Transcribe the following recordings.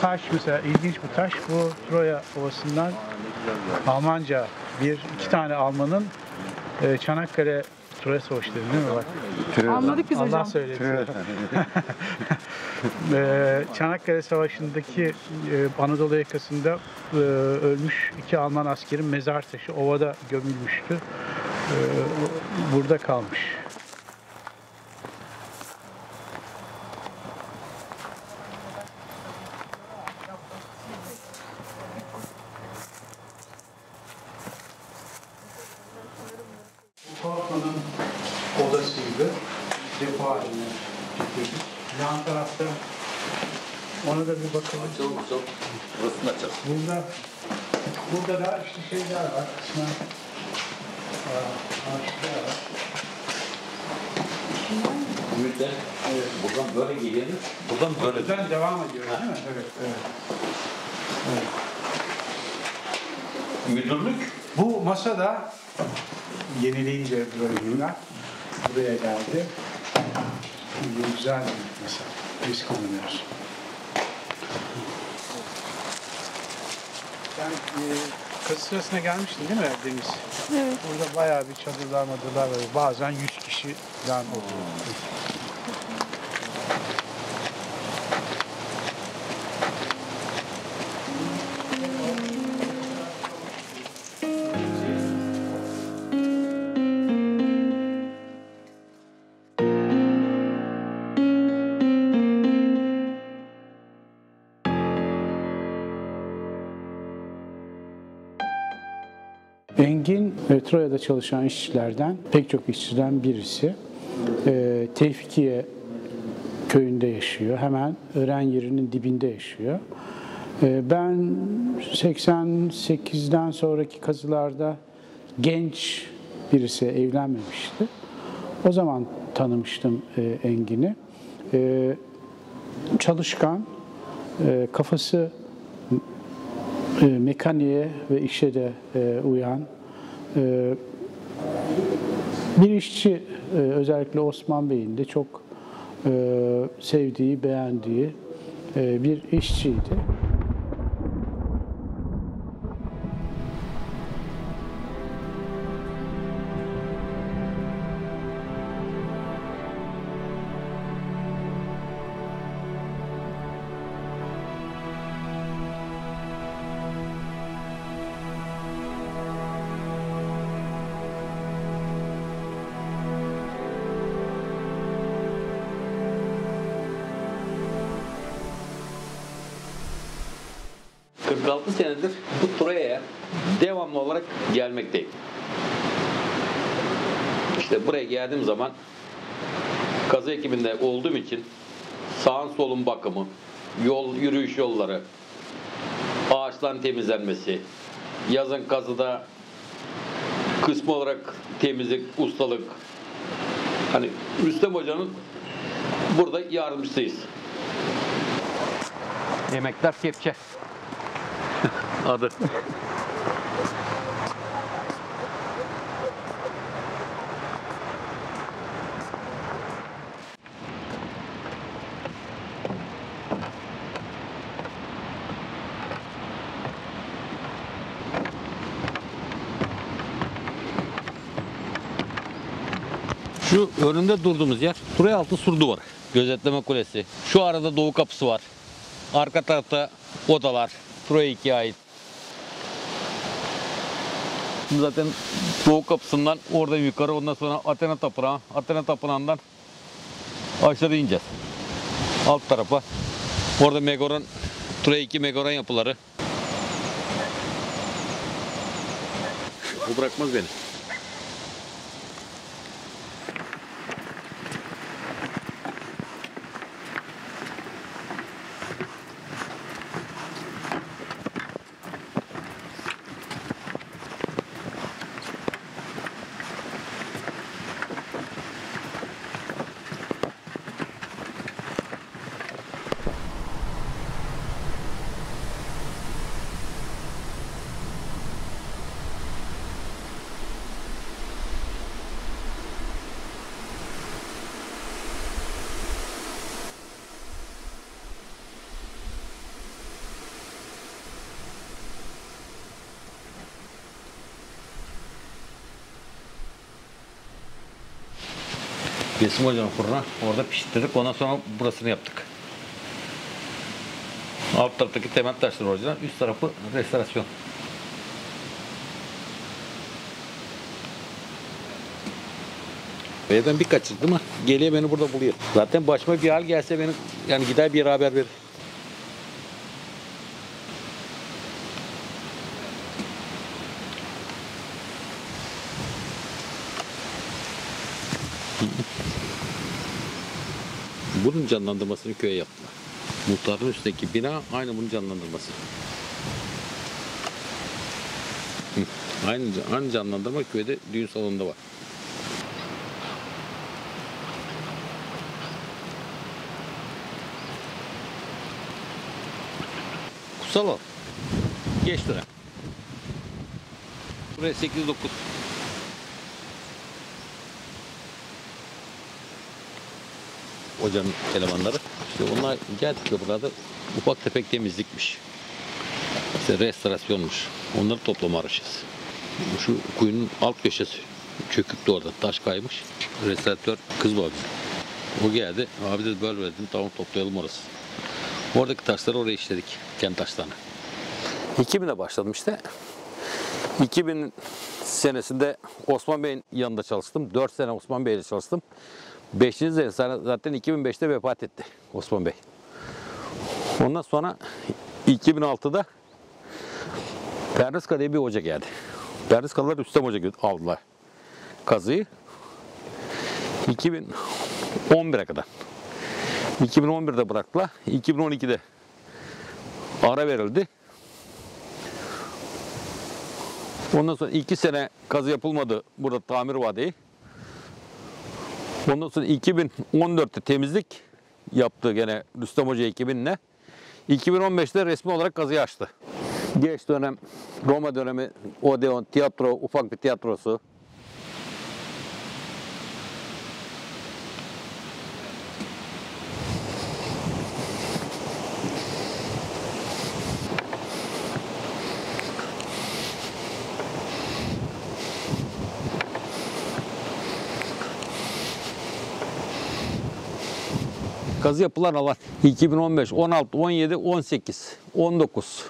taş mesela ilginç bu taş. Bu Troya Ovası'ndan Almanca bir iki tane Almanın e, Çanakkale Troya Savaşları değil mi bak? Anladık biz Allah hocam. söyledi. Ee, Çanakkale Savaşı'ndaki e, Anadolu yakasında e, ölmüş iki Alman askerin mezar taşı ovada gömülmüştü. O- burada kalmış. Haline getirdik. Yan tarafta ona da bir bakalım. Açalım açalım. Burasını da açalım. Burada burada da işte şeyler var. Kısmen aa, ağaçlar var. Ümitten buradan böyle gelelim. Buradan böyle. Buradan devam ediyor değil mi? Evet, evet. Müdürlük. Bu masa da yenileyince böyle buraya geldi. Bu güzel bir masa. Biz kullanıyoruz. Sen e, kazı sırasına gelmiştin değil mi Deniz? Evet. Burada bayağı bir çadırlar madırlar var. Bazen 100 kişi falan Troya'da çalışan işçilerden, pek çok işçiden birisi. E, Tevfikiye köyünde yaşıyor. Hemen öğren yerinin dibinde yaşıyor. E, ben 88'den sonraki kazılarda genç birisi evlenmemişti. O zaman tanımıştım e, Engin'i. E, çalışkan, e, kafası e, mekaniğe ve işe de e, uyan bir işçi e, özellikle Osman Bey'in de çok e, sevdiği, beğendiği e, bir işçiydi. 46 senedir bu Troya'ya devamlı olarak gelmekteyim. İşte buraya geldiğim zaman kazı ekibinde olduğum için sağın solun bakımı, yol yürüyüş yolları, ağaçların temizlenmesi, yazın kazıda kısmı olarak temizlik, ustalık. Hani Rüstem Hoca'nın burada yardımcısıyız. Yemekler kepçe. Adı. Şu önünde durduğumuz yer Turaya altı sur duvarı. Gözetleme kulesi. Şu arada doğu kapısı var. Arka tarafta odalar. Turaya 2'ye ait. Zaten doğu kapısından oradan yukarı ondan sonra Athena Tapınağı. Athena Tapınağı'ndan aşağı ineceğiz. Alt tarafa. Orada Megoran, Turaya 2 Megoran yapıları. Bu bırakmaz beni. Besim Hoca'nın fırına orada pişirdik. Ondan sonra burasını yaptık. Alt taraftaki temel taşlar orijinal, üst tarafı restorasyon. Beyden bir kaçırdı mı geliyor beni burada buluyor. Zaten başıma bir hal gelse benim yani gider bir haber verir. Bunun canlandırmasını köye yaptılar. Muhtarın üstteki bina aynı bunun canlandırması. Hı, Aynı, aynı canlandırma köyde düğün salonunda var. Kutsal ol. Geç dönem. Buraya 8-9. Hocanın elemanları. İşte onlar geldik burada ufak tefek temizlikmiş. İşte restorasyonmuş. Onları toplama arayacağız. Şu kuyunun alt köşesi çöküktü orada. Taş kaymış. Restoratör kız var bize. O geldi. Abi dedi böyle dedim. Tamam toplayalım orası. Oradaki taşları oraya işledik. Kent taşlarını. 2000'de başladım işte. 2000 senesinde Osman Bey'in yanında çalıştım. 4 sene Osman Bey'le çalıştım. 5. sene zaten 2005'te vefat etti Osman Bey. Ondan sonra 2006'da Perniska diye bir hoca geldi. Perniskalılar Rüstem Hoca aldılar kazıyı. 2011'e kadar. 2011'de bıraktılar. 2012'de ara verildi. Ondan sonra iki sene kazı yapılmadı. Burada tamir vadeyi. Ondan sonra 2014'te temizlik yaptı gene Rüstem Hoca ekibinle. 2015'te resmi olarak kazıyı açtı. Geç dönem Roma dönemi Odeon tiyatro ufak bir tiyatrosu. Kazı yapılan alan 2015, 16, 17, 18, 19.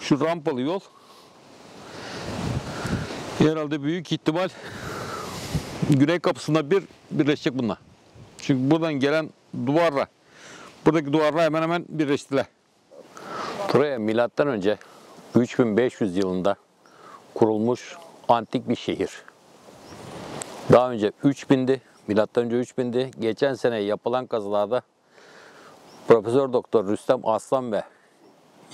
Şu rampalı yol herhalde büyük ihtimal güney kapısında bir birleşecek bunlar. Çünkü buradan gelen duvarla buradaki duvarla hemen hemen birleştiler. Buraya milattan önce 3500 yılında kurulmuş antik bir şehir. Daha önce 3000'di. Milattan önce 3000'di. Geçen sene yapılan kazılarda Profesör Doktor Rüstem Aslan ve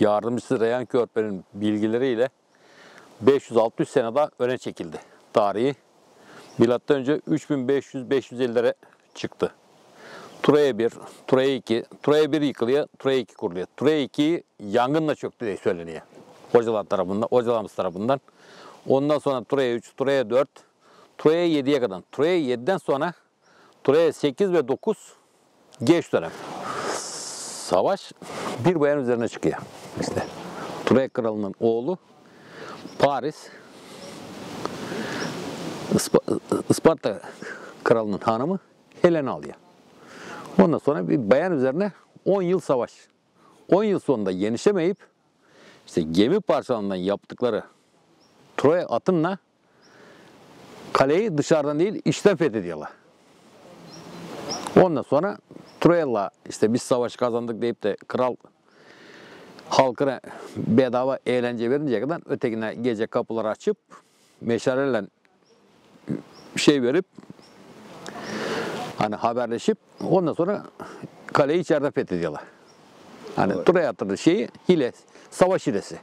yardımcısı Reyhan Körper'in bilgileriyle 500-600 sene daha öne çekildi tarihi. Milattan önce 3500-550'lere çıktı. Turaya 1, Turaya 2, Turaya 1 yıkılıyor, Turaya 2 kuruluyor. Turaya 2'yi yangınla çöktü diye söyleniyor. Hocalar tarafından, hocalarımız tarafından. Ondan sonra Turaya 3, Turaya 4, Turaya 7'ye kadar. Turaya 7'den sonra Turaya 8 ve 9 geç dönem. Savaş bir bayan üzerine çıkıyor. İşte Turaya kralının oğlu Paris Ispa- Isparta kralının hanımı Helena alıyor. Ondan sonra bir bayan üzerine 10 yıl savaş. 10 yıl sonunda yenişemeyip işte gemi parçalarından yaptıkları Troya atınla kaleyi dışarıdan değil içten fethediyorlar. Ondan sonra Troyalılar işte biz savaş kazandık deyip de kral halkına bedava eğlence verinceye kadar ötekine gece kapıları açıp meşaleyle şey verip hani haberleşip ondan sonra kaleyi içeride fethediyorlar. Hani Troya attığı şeyi hile, savaş hilesi.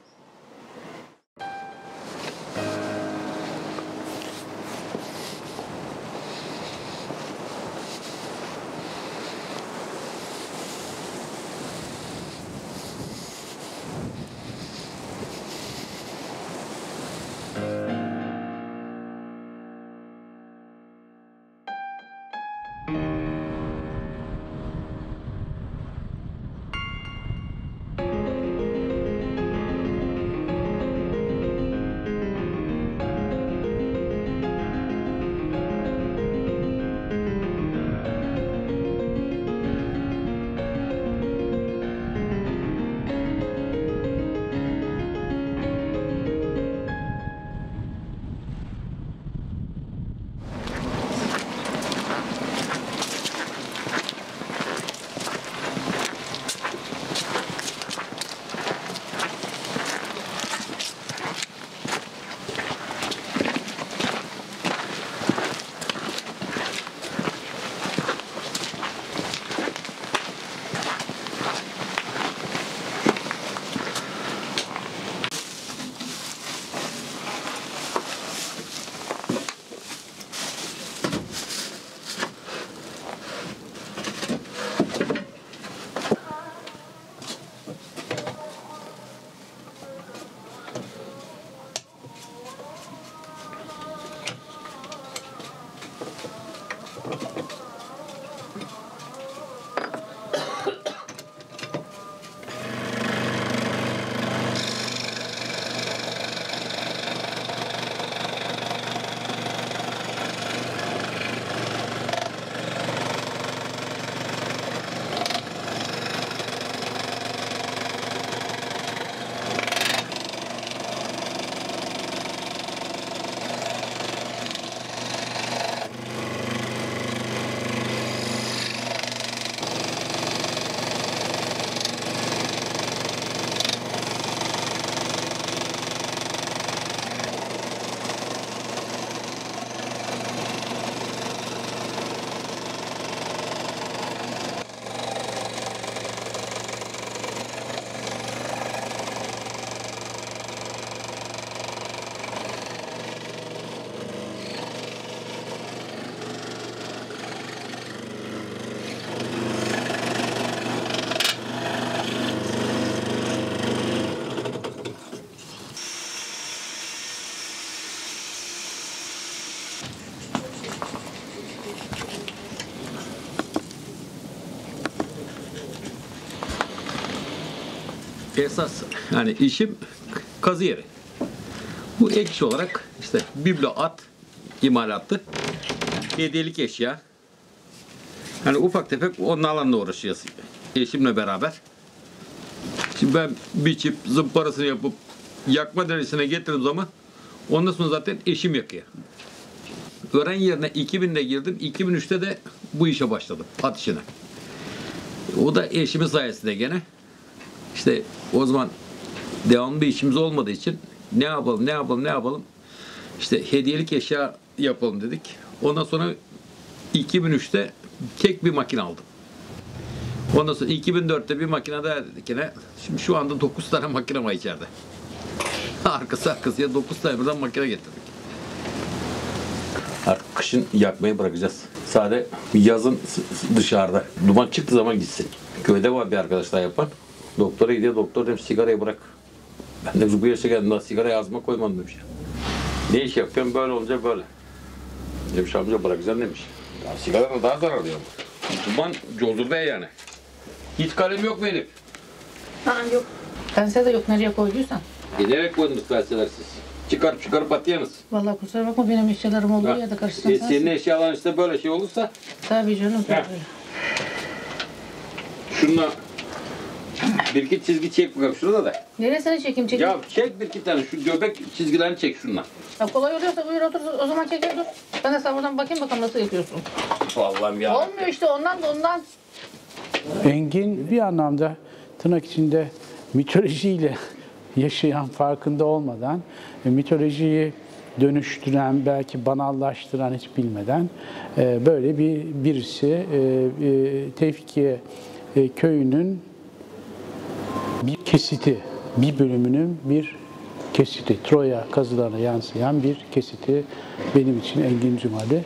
Esas yani işim kazı yeri. Bu ek olarak işte biblo at imalatı, hediyelik eşya. Yani ufak tefek onlarla uğraşıyoruz eşimle beraber. Şimdi ben biçip zımparasını yapıp yakma derecesine getirdiğim zaman ondan sonra zaten eşim yakıyor. Öğren yerine 2000'de girdim. 2003'te de bu işe başladım. At işine. O da eşimin sayesinde gene. İşte o zaman devamlı bir işimiz olmadığı için ne yapalım ne yapalım ne yapalım. İşte hediyelik eşya yapalım dedik. Ondan sonra 2003'te tek bir makine aldım. Ondan sonra 2004'te bir makine daha dedik yine. Şimdi şu anda 9 tane makine var içeride. Arkası arkasıya 9 tane birden makine getirdik. Artık kışın yakmayı bırakacağız. Sade yazın dışarıda. Duman çıktığı zaman gitsin. Köyde var bir arkadaşlar yapan. Doktora gidiyor. Doktor demiş sigarayı bırak. Ben de bu yaşa geldim daha sigarayı ağzıma koymadım demiş. Ne iş yapıyorum böyle olunca böyle. Demiş amca bırakacaksın demiş. Ya sigara daha zararlı ya. Duman cozurda yani. Hiç kalem yok benim. Ha, yok. Pense de yok nereye koyduysan. E nereye koydunuz felseler siz? Çıkarıp çıkarıp atıyorsunuz. Vallahi kusura bakma benim eşyalarım olduğu yerde karıştırsan E, senin eşyaların işte böyle şey olursa Tabii canım tabii. şununla bir iki çizgi çek bakalım şurada da. Neresini çekeyim çekeyim? Ya çek bir iki tane şu göbek çizgilerini çek şundan. Ya kolay oluyorsa buyur otur o zaman çeker dur. Ben de sen buradan bakayım bakalım nasıl yapıyorsun. Vallahi ya. Olmuyor işte ondan da ondan. Engin bir anlamda tırnak içinde mitolojiyle yaşayan farkında olmadan e, mitolojiyi dönüştüren, belki banallaştıran hiç bilmeden e, böyle bir birisi e, Tevfikiye köyünün bir kesiti, bir bölümünün bir kesiti, Troya kazılarına yansıyan bir kesiti benim için Engin Cumali